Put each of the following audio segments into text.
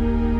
Hold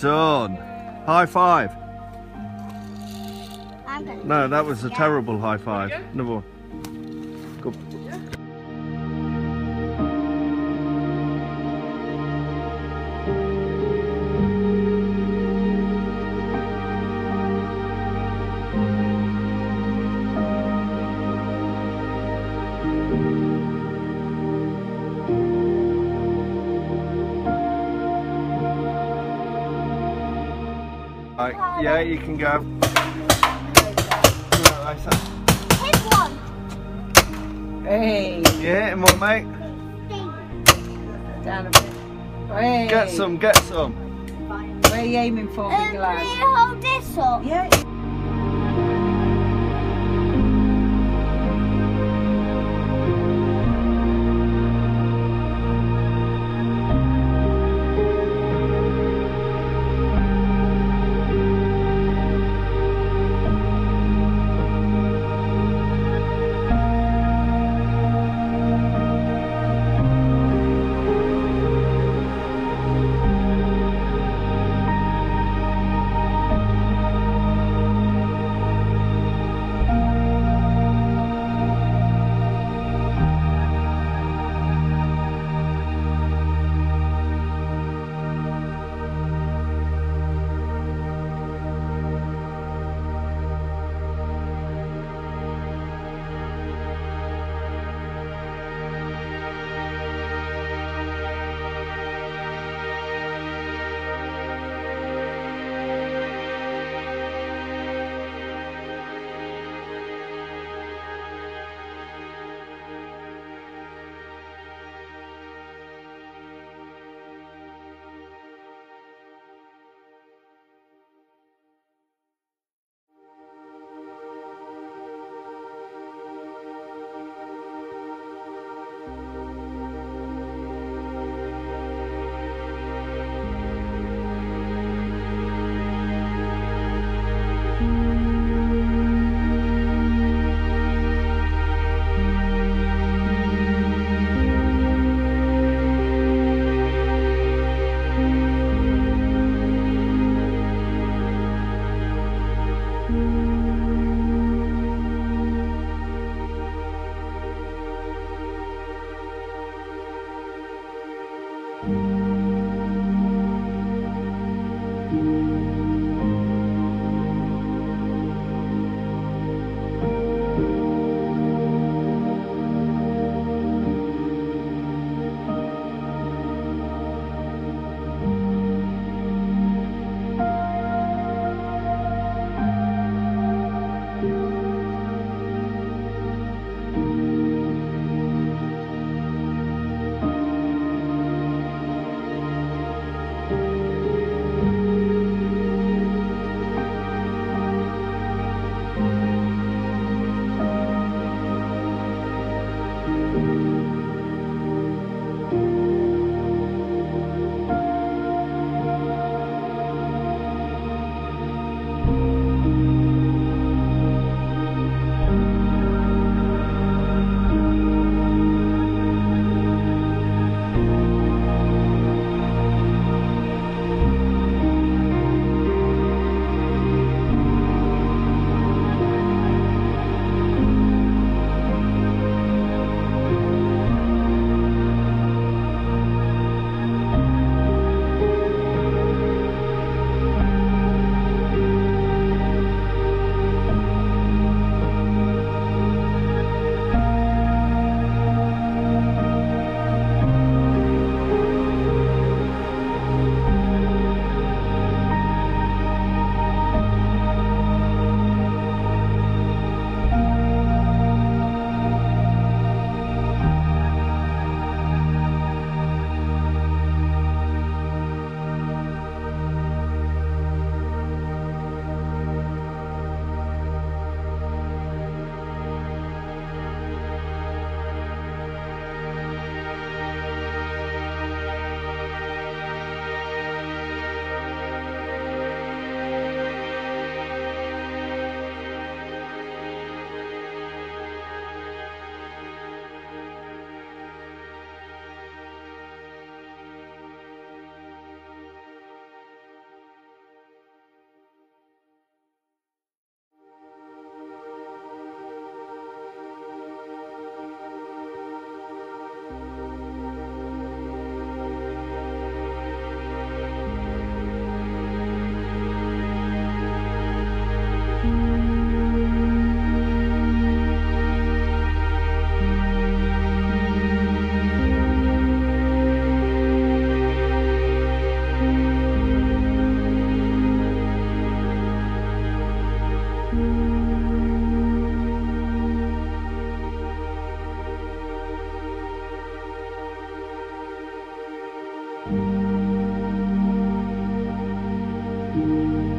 done. High five. No, that was a terrible high five. Another one. Go. Right, yeah, you can go. Right, so- hit one. Hey, Yeah, come on, mate. down a bit. Hey, Get some, get some. Where are you aiming for, Um, big can you hold this up? Yeah. Música